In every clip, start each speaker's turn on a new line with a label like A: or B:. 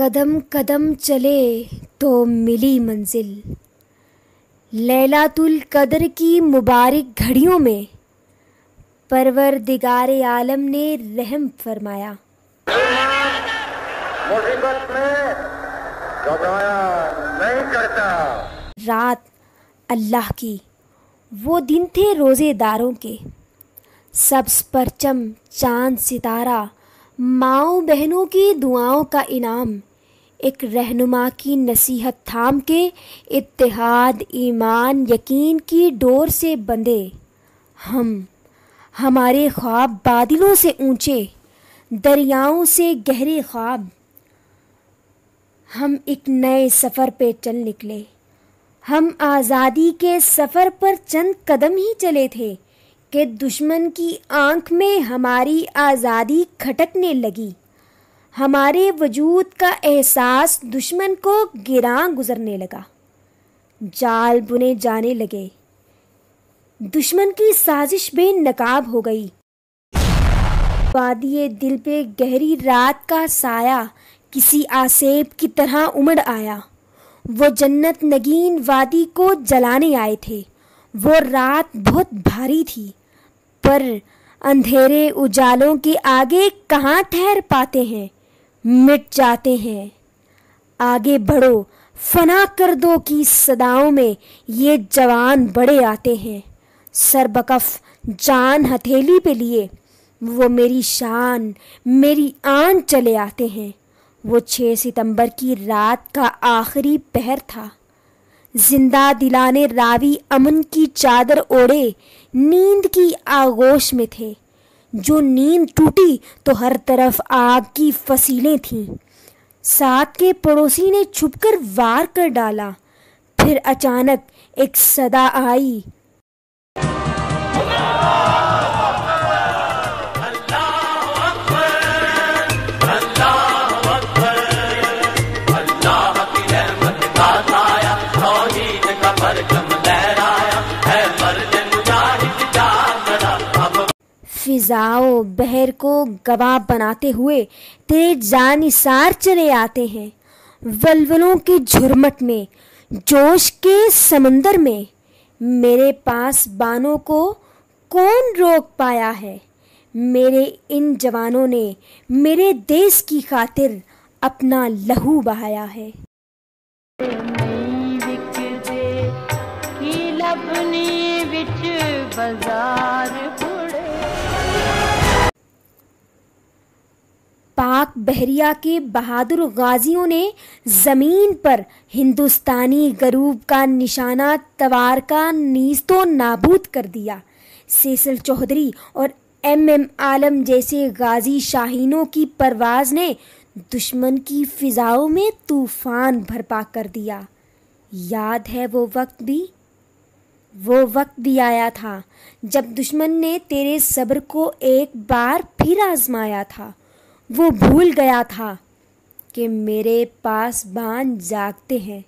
A: कदम कदम चले तो मिली मंजिल। लैलातुल कदर की मुबारक घड़ियों में परवर दिगार आलम ने रहम फरमाया।
B: मुसीबत में घबराया नहीं करता।
A: रात अल्लाह की वो दिन थे रोज़ेदारों के। सब्स परचम चाँद सितारा माओ बहनों की दुआओं का इनाम। एक रहनुमा की नसीहत थाम के इत्तेहाद ईमान यकीन की डोर से बंधे। हम, हमारे ख्वाब बादलों से ऊँचे, दरियाओं से गहरे ख्वाब। हम एक नए सफ़र पे चल निकले। हम आज़ादी के सफ़र पर चंद कदम ही चले थे कि दुश्मन की आँख में हमारी आज़ादी खटकने लगी। हमारे वजूद का एहसास दुश्मन को गिरा गुजरने लगा। जाल बुने जाने लगे। दुश्मन की साजिश बेनकाब हो गई। वादिये दिल पे गहरी रात का साया किसी आसेब की तरह उमड़ आया। वो जन्नत नगीन वादी को जलाने आए थे। वो रात बहुत भारी थी, पर अंधेरे उजालों के आगे कहाँ ठहर पाते हैं? मिट जाते हैं। आगे बढ़ो, फना कर दो की सदाओं में ये जवान बड़े आते हैं। सरबकफ, जान हथेली पे लिए, वो मेरी शान, मेरी आन चले आते हैं। वो छः सितंबर की रात का आखिरी पहर था। ज़िंदा दिलाने रावी अमन की चादर ओढ़े, नींद की आगोश में थे। जो नींद टूटी तो हर तरफ़ आग की फसीलें थीं। साथ के पड़ोसी ने छुपकर वार कर डाला। फिर अचानक एक सदा आई। फिजाओ बहर को गवाह बनाते हुए तेरे जानिसार चले आते हैं। वलवलों के झुरमट में, जोश के समंदर में, मेरे पास बानों को कौन रोक पाया है? मेरे इन जवानों ने मेरे देश की खातिर अपना लहू बहाया है। बाज़ार पाक बहरिया के बहादुर गाजियों ने ज़मीन पर हिंदुस्तानी गरूब का निशाना तवार का नीज तो नाबूद कर दिया। सेसल चौधरी और एम एम आलम जैसे गाजी शाहीनों की परवाज ने दुश्मन की फिजाओं में तूफ़ान भरपा कर दिया। याद है वो वक्त भी? वो वक्त भी आया था जब दुश्मन ने तेरे सब्र को एक बार फिर आजमाया था। वो भूल गया था कि मेरे पास बान जागते हैं।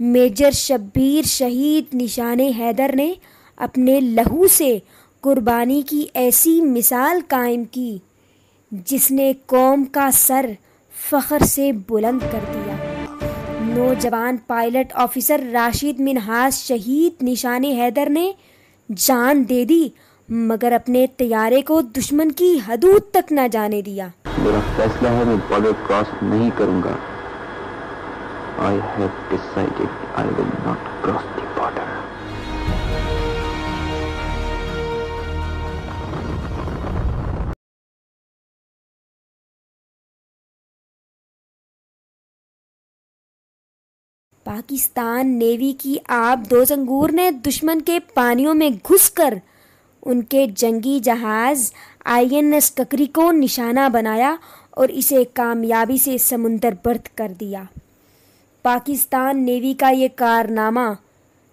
A: मेजर शब्बीर शहीद निशाने हैदर ने अपने लहू से कुर्बानी की ऐसी मिसाल कायम की, जिसने कौम का सर फ़ख्र से बुलंद कर दिया। नौजवान पायलट ऑफिसर राशिद मिनहाज शहीद निशाने हैदर ने जान दे दी मगर अपने तैयारे को दुश्मन की हदूद तक न जाने दिया।
C: मेरा फैसला है मैं बॉर्डर क्रॉस नहीं करूँगा। I have decided I will not cross the border
A: Pakistan navy की आप दो जंगूर ने दुश्मन के पानियों में घुसकर उनके जंगी जहाज़ आईएनएस ककरी को निशाना बनाया और इसे कामयाबी से समुंदर बर्द कर दिया। पाकिस्तान नेवी का ये कारनामा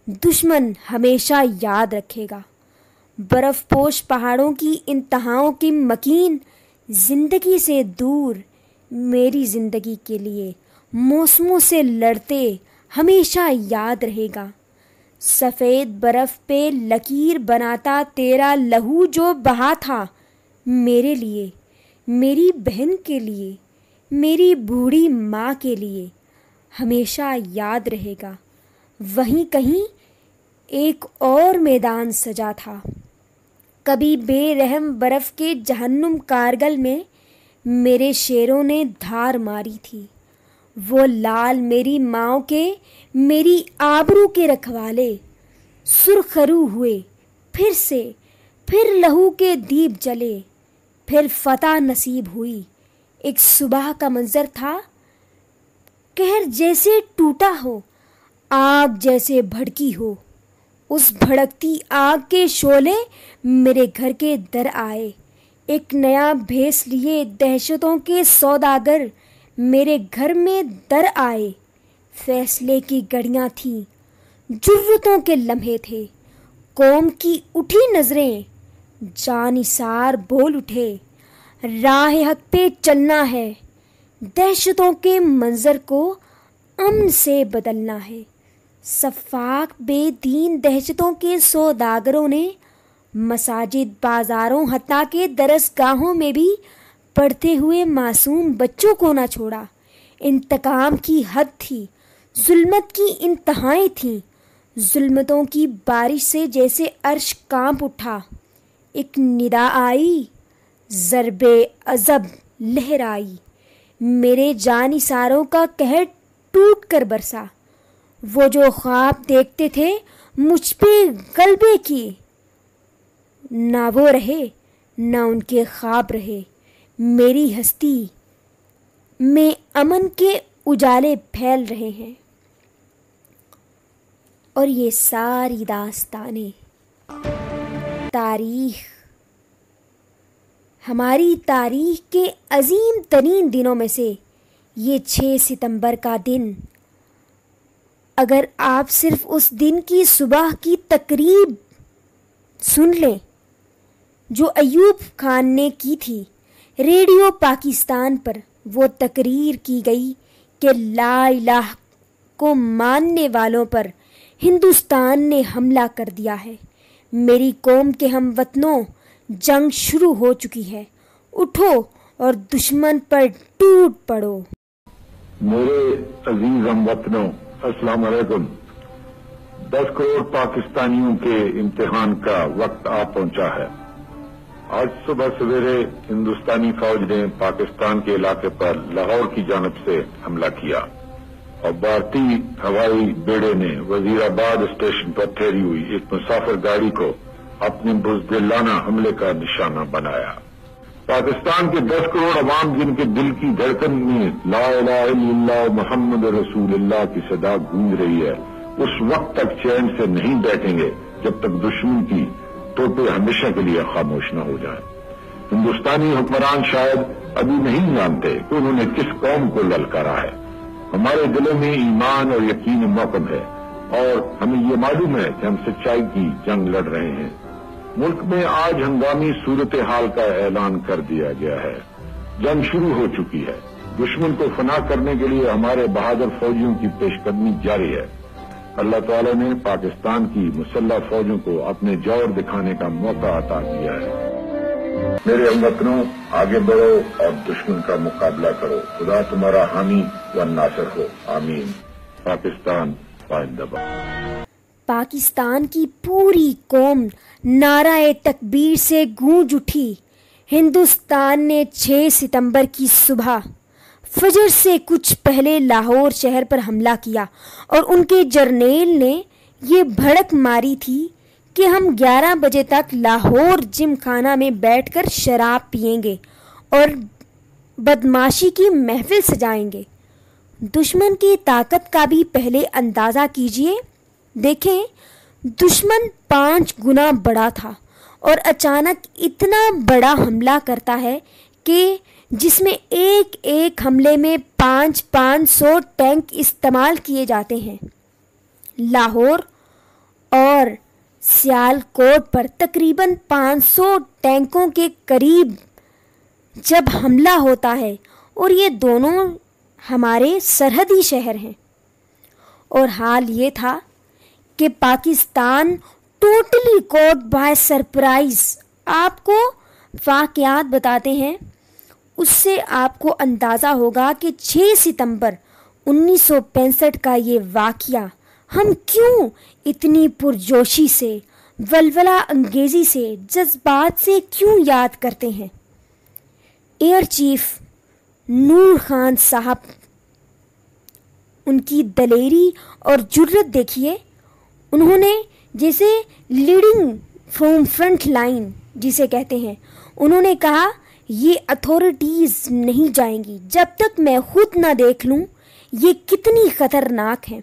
A: दुश्मन हमेशा याद रखेगा। बर्फ़पोश पहाड़ों की इंतहाओं की मकीन ज़िंदगी से दूर मेरी ज़िंदगी के लिए मौसमों से लड़ते हमेशा याद रहेगा। सफ़ेद बर्फ़ पे लकीर बनाता तेरा लहू जो बहा था, मेरे लिए, मेरी बहन के लिए, मेरी बूढ़ी माँ के लिए हमेशा याद रहेगा। वहीं कहीं एक और मैदान सजा था। कभी बेरहम बर्फ़ के जहन्नुम कारगल में मेरे शेरों ने धार मारी थी। वो लाल मेरी माओ के, मेरी आबरू के रखवाले। सुरखरू हुए, फिर से, फिर लहू के दीप जले, फिर फतह नसीब हुई। एक सुबह का मंजर था। कहर जैसे टूटा हो, आग जैसे भड़की हो, उस भड़कती आग के शोले मेरे घर के दर आए। एक नया भेस लिए दहशतों के सौदागर मेरे घर में दर आए। फैसले की गड़ियाँ थीं। जुर्रतों के लम्हे थे। कौम की उठी नज़रें। जानिसार बोल उठे। राह हक पे चलना है। दहशतों के मंजर को अमन से बदलना है। सफाक बेदीन दहशतों के सौदागरों ने मसाजिद बाजारों हत्या के दरसगाहों में भी पढ़ते हुए मासूम बच्चों को ना छोड़ा। इंतकाम की हद थी, जुल्मत की इंतहाएँ थीं। जुल्मतों की बारिश से जैसे अर्श काँप उठा। एक निदा आई, ज़रब अजब लहराई। मेरे जान इसारों का कहर टूट कर बरसा। वो जो ख्वाब देखते थे, मुझ पे गलबे किए। ना वो रहे, ना उनके ख्वाब रहे। मेरी हस्ती में अमन के उजाले फैल रहे हैं। और ये सारी दास्तानें, तारीख, हमारी तारीख के अजीम तरीन दिनों में से ये छः सितंबर का दिन, अगर आप सिर्फ़ उस दिन की सुबह की तकरीब सुन लें, जो अयूब खान ने की थी रेडियो पाकिस्तान पर वो तकरीर की गई कि ला इलाह को मानने वालों पर हिंदुस्तान ने हमला कर दिया है। मेरी कौम के हम वतनों, जंग शुरू हो चुकी है। उठो और दुश्मन पर टूट पड़ो।
D: मेरे अज़ीज़ हम वतनों, अस्सलाम वालेकुम दस करोड़ पाकिस्तानियों के इम्तिहान का वक्त आ पहुँचा है। आज सुबह सवेरे हिंदुस्तानी फौज ने पाकिस्तान के इलाके पर लाहौर की जानब से हमला किया। और भारतीय हवाई बेड़े ने वजीराबाद स्टेशन पर ठहरी हुई एक मुसाफिर गाड़ी को अपने बुजदिलाना हमले का निशाना बनाया। पाकिस्तान के 10 करोड़ अवाम जिनके दिल की धड़कन में ला मोहम्मद रसूलुल्लाह की सदा गूंज रही है, उस वक्त तक चैन से नहीं बैठेंगे जब तक दुश्मन की तोते हमेशा के लिए खामोश न हो जाए। हिंदुस्तानी हुक्मरान शायद अभी नहीं जानते कि उन्होंने किस कौम को ललकारा है। हमारे दिलों में ईमान और यकीन मौकम है और हमें ये मालूम है कि हम सच्चाई की जंग लड़ रहे हैं। मुल्क में आज हंगामी सूरत हाल का ऐलान कर दिया गया है। जंग शुरू हो चुकी है। दुश्मन को फना करने के लिए हमारे बहादुर फौजियों की पेशकदमी जारी है। अल्लाह ताला ने पाकिस्तान की मुसल्ह फौजों को अपने ज़ोर दिखाने का मौका अता किया है। मेरे हमवतनों आगे बढ़ो और दुश्मन का मुकाबला करो। खुदा तुम्हारा हामी व नासर हो। आमीन। पाकिस्तान पाइंदबा
A: पाकिस्तान की पूरी कौम नाराए तकबीर से गूंज उठी। हिंदुस्तान ने 6 सितंबर की सुबह फजर से कुछ पहले लाहौर शहर पर हमला किया और उनके जर्नेल ने ये भड़क मारी थी कि हम 11 बजे तक लाहौर जिम खाना में बैठकर शराब पिएँगे और बदमाशी की महफिल सजाएँगे। दुश्मन की ताकत का भी पहले अंदाज़ा कीजिए। देखें, दुश्मन पाँच गुना बड़ा था और अचानक इतना बड़ा हमला करता है कि जिसमें एक एक हमले में पाँच पाँच सौ टैंक इस्तेमाल किए जाते हैं। लाहौर और सियालकोट पर तकरीबन 500 टैंकों के करीब जब हमला होता है और ये दोनों हमारे सरहदी शहर हैं। और हाल ये था कि Pakistan totally caught by surprise आपको वाकयात बताते हैं उससे आपको अंदाज़ा होगा कि 6 सितंबर 1965 का ये वाक़ हम क्यों इतनी पुरजोशी से, वलवला अंगेजी से, जज्बात से क्यों याद करते हैं? एयर चीफ नूर खान साहब, उनकी दलेरी और जुर्रत देखिए। उन्होंने जैसे लीडिंग फ्रॉम फ्रंट लाइन जिसे कहते हैं, उन्होंने कहा ये अथॉरिटीज़ नहीं जाएँगी। जब तक मैं खुद ना देख लूँ, ये कितनी ख़तरनाक है।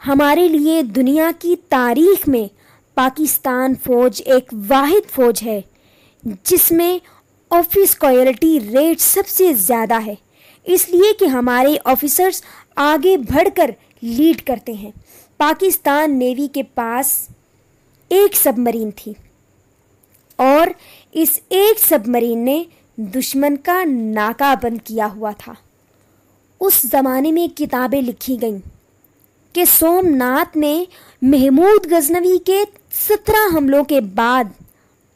A: हमारे लिए दुनिया की तारीख में पाकिस्तान फ़ौज एक वाहिद फ़ौज है, जिसमें ऑफ़िस क्वालिटी रेट सबसे ज़्यादा है। इसलिए कि हमारे ऑफिसर्स आगे बढ़कर लीड करते हैं। पाकिस्तान नेवी के पास एक सबमरीन थी, और इस एक सबमरीन ने दुश्मन का नाका बंद किया हुआ था। उस ज़माने में किताबें लिखी गईं कि सोमनाथ में महमूद गजनवी के सत्रह हमलों के बाद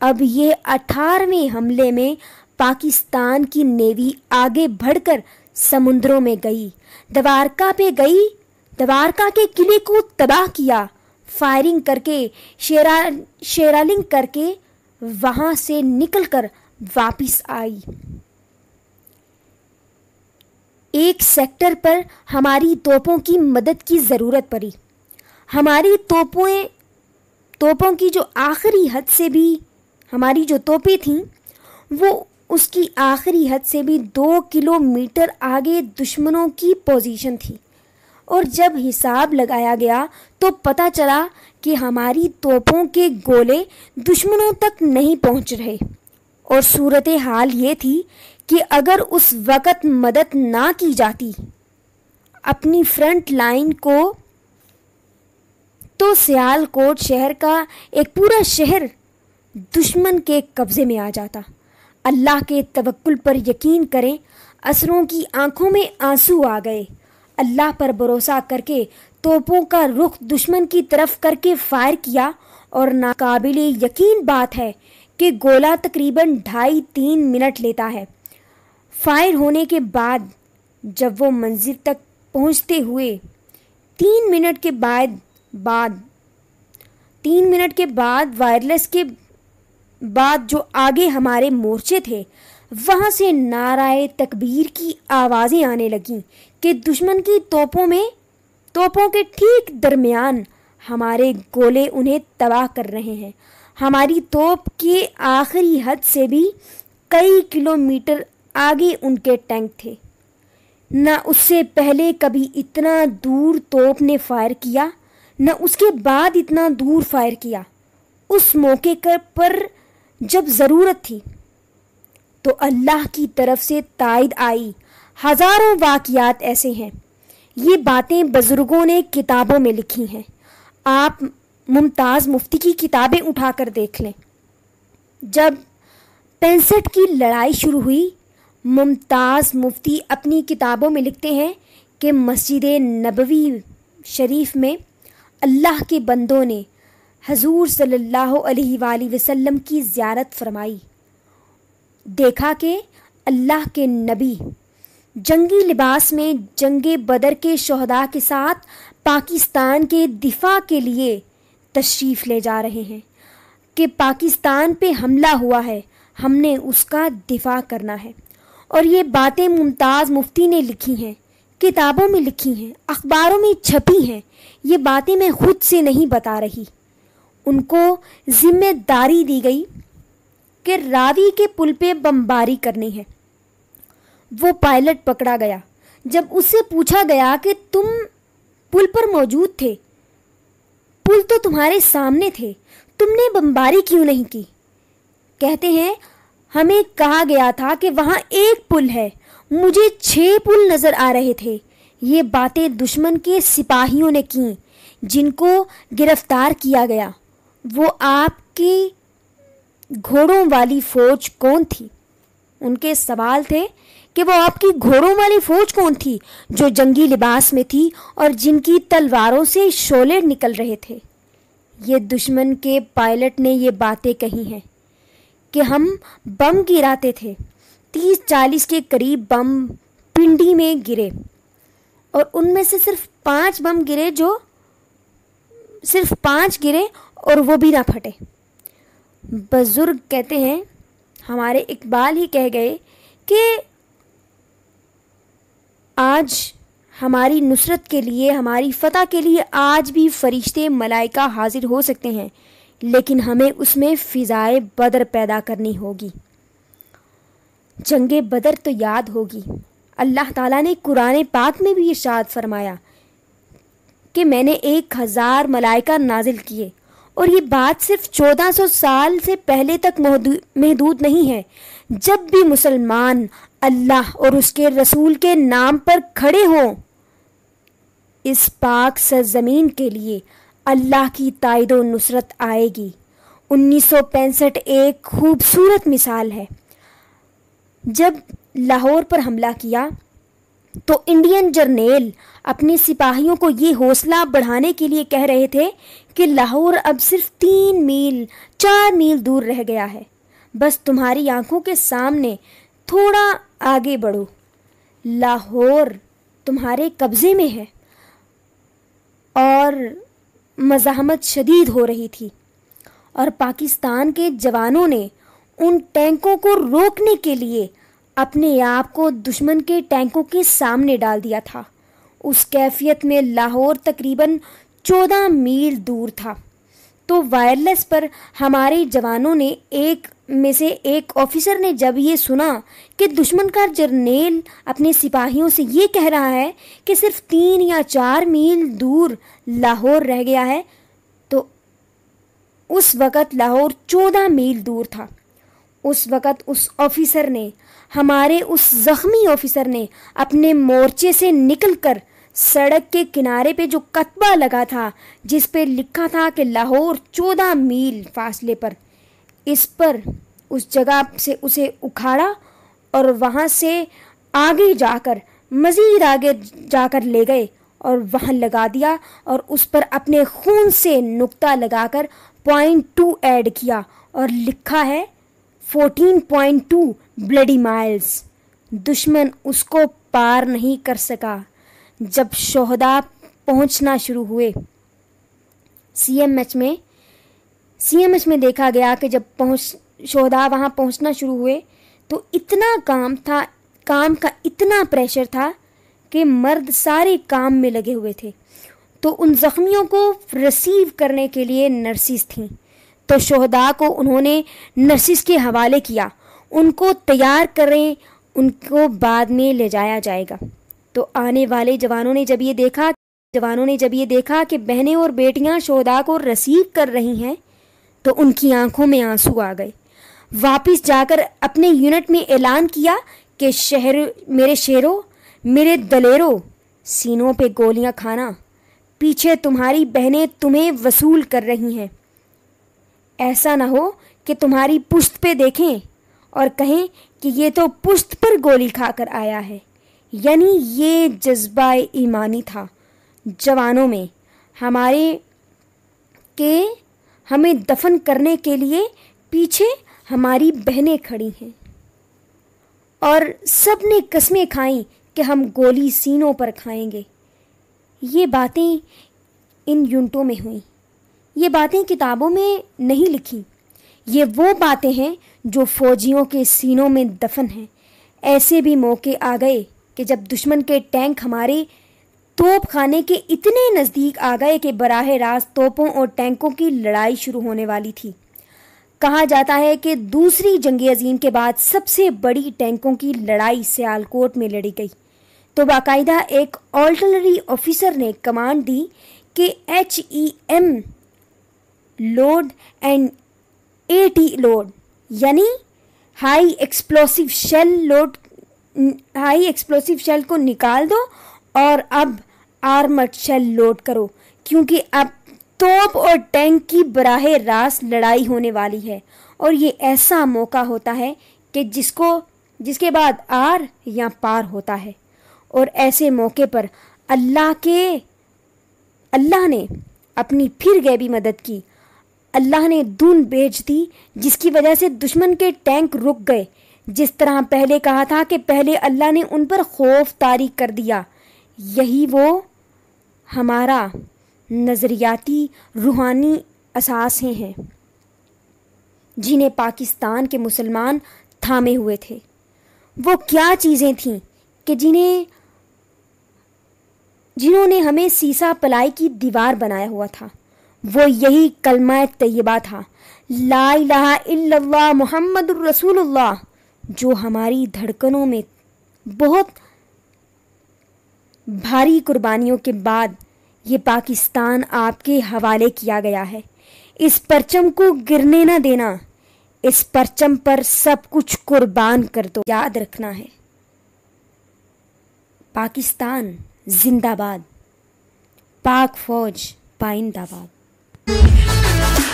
A: अब ये अठारहवें हमले में पाकिस्तान की नेवी आगे बढ़कर समुद्रों में गई, द्वारका पे गई, द्वारका के किले को तबाह किया, फायरिंग करके, शेरा, शेरालिंग करके वहाँ से निकलकर वापस आई। एक सेक्टर पर हमारी तोपों की मदद की ज़रूरत पड़ी। हमारी तोपों तोपों की जो आखिरी हद से भी हमारी जो तोपें थीं, वो उसकी आखिरी हद से भी दो किलोमीटर आगे दुश्मनों की पोजीशन थी। और जब हिसाब लगाया गया तो पता चला कि हमारी तोपों के गोले दुश्मनों तक नहीं पहुँच रहे। और सूरत हाल ये थी कि अगर उस वक़्त मदद ना की जाती, अपनी फ्रंट लाइन को तो सियालकोट शहर का एक पूरा शहर दुश्मन के कब्ज़े में आ जाता। अल्लाह के तवक्कुल पर यकीन करें, असरों की आँखों में आँसू आ गए। अल्लाह पर भरोसा करके तोपों का रुख दुश्मन की तरफ़ करके फायर किया, और नाकाबिल यकीन बात है कि गोला तकरीबन ढाई तीन मिनट लेता है। फायर होने के बाद जब वो मंजिल तक पहुँचते हुए तीन मिनट के बाद बाद, तीन मिनट के बाद वायरलेस के बाद जो आगे हमारे मोर्चे थे, वहाँ से नाराय तकबीर की आवाज़ें आने लगीं कि दुश्मन की तोपों में, तोपों के ठीक दरमियान हमारे गोले उन्हें तबाह कर रहे हैं। हमारी तोप के आखिरी हद से भी कई किलोमीटर आगे उनके टैंक थे। न उससे पहले कभी इतना दूर तोप ने फायर किया, न उसके बाद इतना दूर फायर किया। उस मौके कर पर जब ज़रूरत थी तो अल्लाह की तरफ़ से तायद आई। हज़ारों वाक़यात ऐसे हैं। ये बातें बुज़ुर्गों ने किताबों में लिखी हैं। आप मुमताज़ मुफ्ती की किताबें उठाकर देख लें। जब पैंसठ की लड़ाई शुरू हुई, मुमताज़ मुफ्ती अपनी किताबों में लिखते हैं कि मस्जिद नबवी शरीफ में अल्लाह के बंदों ने हजूर सल्लल्लाहु अलैहि वसल्लम की ज़्यारत फरमाई। देखा कि अल्लाह के नबी जंगी लिबास में जंग बदर के शहदा के साथ पाकिस्तान के दिफा के लिए तशरीफ़ ले जा रहे हैं कि पाकिस्तान पे हमला हुआ है। हमने उसका दिफा करना है। और ये बातें मुमताज़ मुफ्ती ने लिखी हैं, किताबों में लिखी हैं, अखबारों में छपी हैं। ये बातें मैं खुद से नहीं बता रही। उनको ज़िम्मेदारी दी गई कि रावी के पुल पे बमबारी करनी है। वो पायलट पकड़ा गया। जब उससे पूछा गया कि तुम पुल पर मौजूद थे पुल तो तुम्हारे सामने थे। तुमने बमबारी क्यों नहीं की? कहते हैं, हमें कहा गया था कि वहाँ एक पुल है। मुझे छह पुल नज़र आ रहे थे। ये बातें दुश्मन के सिपाहियों ने की, जिनको गिरफ़्तार किया गया। वो आपकी घोड़ों वाली फौज कौन थी? उनके सवाल थे कि वो आपकी घोड़ों वाली फौज कौन थी, जो जंगी लिबास में थी और जिनकी तलवारों से शोले निकल रहे थे। ये दुश्मन के पायलट ने ये बातें कही हैं कि हम बम गिराते थे, तीस चालीस के करीब बम पिंडी में गिरे और उनमें से सिर्फ़ पाँच बम गिरे जो सिर्फ़ पाँच गिरे और वो भी ना फटे। बुज़ुर्ग कहते हैं, हमारे इकबाल ही कह गए कि आज हमारी नुसरत के लिए, हमारी फतह के लिए आज भी फरिश्ते मलाइका हाजिर हो सकते हैं, लेकिन हमें उसमें फ़िज़ाए बदर पैदा करनी होगी। जंग बदर तो याद होगी। अल्लाह ताला ने कुरान पाक में भी इरशाद फरमाया कि मैंने एक हज़ार मलाइका नाजिल किए। और ये बात सिर्फ़ 1400 साल से पहले तक महदूद नहीं है। जब भी मुसलमान अल्लाह और उसके रसूल के नाम पर खड़े हों, इस पाक सरजमीन के लिए अल्लाह की तायद नुसरत आएगी। 1965 एक खूबसूरत मिसाल है। जब लाहौर पर हमला किया तो इंडियन जर्नेल अपने सिपाहियों को ये हौसला बढ़ाने के लिए कह रहे थे कि लाहौर अब सिर्फ़ तीन मील, चार मील दूर रह गया है। बस तुम्हारी आँखों के सामने थोड़ा आगे बढ़ो। लाहौर तुम्हारे कब्ज़े में है और मज़ाहमत शदीद हो रही थी और पाकिस्तान के जवानों ने उन टैंकों को रोकने के लिए अपने आप को दुश्मन के टैंकों के सामने डाल दिया था। उस कैफियत में लाहौर तकरीबन चौदह मील दूर था। तो वायरलेस पर हमारे जवानों ने एक में से एक ऑफिसर ने जब ये सुना कि दुश्मन का जर्नेल अपने सिपाहियों से ये कह रहा है कि सिर्फ़ तीन या चार मील दूर लाहौर रह गया है तो उस वक़्त लाहौर चौदह मील दूर था। उस वक़्त उस ऑफिसर ने, हमारे उस ज़ख्मी ऑफिसर ने अपने मोर्चे से निकलकर सड़क के किनारे पे जो कतबा लगा था, जिस पे लिखा था कि लाहौर चौदह मील फासले पर, इस पर उस जगह से उसे उखाड़ा और वहाँ से आगे जाकर, मज़ीद आगे जाकर ले गए और वहाँ लगा दिया और उस पर अपने खून से नुक्ता लगाकर पॉइंट टू ऐड किया और लिखा है fourteen point two bloody miles. दुश्मन उसको पार नहीं कर सका जब शोहदा पहुँचना शुरू हुए। सीएमएच में सीएमएच में देखा गया कि जब पहुँच, शोहदा वहाँ पहुँचना शुरू हुए तो इतना काम था, काम का इतना प्रेशर था कि मर्द सारे काम में लगे हुए थे। तो उन ज़ख्मियों को रिसीव करने के लिए नर्सिस थीं। तो शोहदा को उन्होंने नर्सिस के हवाले किया। उनको तैयार करें, उनको बाद में ले जाया जाएगा। तो आने वाले जवानों ने जब ये देखा, जवानों ने जब ये देखा कि बहनें और बेटियाँ शोदा को रसीव कर रही हैं तो उनकी आँखों में आँसू आ गए। वापस जाकर अपने यूनिट में ऐलान किया कि शहर, मेरे शेरों, मेरे दलेरों, सीनों पे गोलियाँ खाना, पीछे तुम्हारी बहनें तुम्हें वसूल कर रही हैं। ऐसा ना हो कि तुम्हारी पुश्त पे देखें और कहें कि ये तो पुश्त पर गोली खाकर आया है। यानी ये जज्बा ईमानी था। जवानों में, हमारे के हमें दफन करने के लिए पीछे हमारी बहनें खड़ी हैं और सबने कस्में खाई कि हम गोली सीनों पर खाएँगे। ये बातें इन यूनिटों में हुई। ये बातें किताबों में नहीं लिखी। ये वो बातें हैं जो फौजियों के सीनों में दफन हैं। ऐसे भी मौके आ गए कि जब दुश्मन के टैंक हमारे तोप खाने के इतने नज़दीक आ गए कि बराह रास्त तोपों और टैंकों की लड़ाई शुरू होने वाली थी। कहा जाता है कि दूसरी जंग अजीम के बाद सबसे बड़ी टैंकों की लड़ाई सियालकोट में लड़ी गई। तो बाकायदा एक ऑल्टनरी ऑफिसर ने कमांड दी कि H E M load and A T load यानी high explosive shell load high explosive shell को निकाल दो और अब आर्मड शेल लोड करो, क्योंकि अब तोप और टैंक की बराह रास्त लड़ाई होने वाली है। और ये ऐसा मौका होता है कि जिसको, जिसके बाद आर या पार होता है। और ऐसे मौके पर अल्लाह के, अल्लाह ने अपनी फिर गैबी मदद की अल्लाह ने दून भेज दी, जिसकी वजह से दुश्मन के टैंक रुक गए। जिस तरह पहले कहा था कि पहले अल्लाह ने उन पर खौफ तारी कर दिया, यही वो हमारा नज़रियाती रूहानी असासें हैं, जिन्हें पाकिस्तान के मुसलमान थामे हुए थे। वो क्या चीज़ें थीं कि जिन्हें, जिन्होंने हमें सीसा पलाई की दीवार बनाया हुआ था? वो यही कलमा तय्यबा था। ला इल्लल्लाह मोहम्मद रसूलुल्लाह, जो हमारी धड़कनों में बहुत भारी कुर्बानियों के बाद ये पाकिस्तान आपके हवाले किया गया है। इस परचम को गिरने न देना, इस परचम पर सब कुछ कुर्बान कर दो। याद रखना है, पाकिस्तान जिंदाबाद, पाक फौज पाइंदाबाद।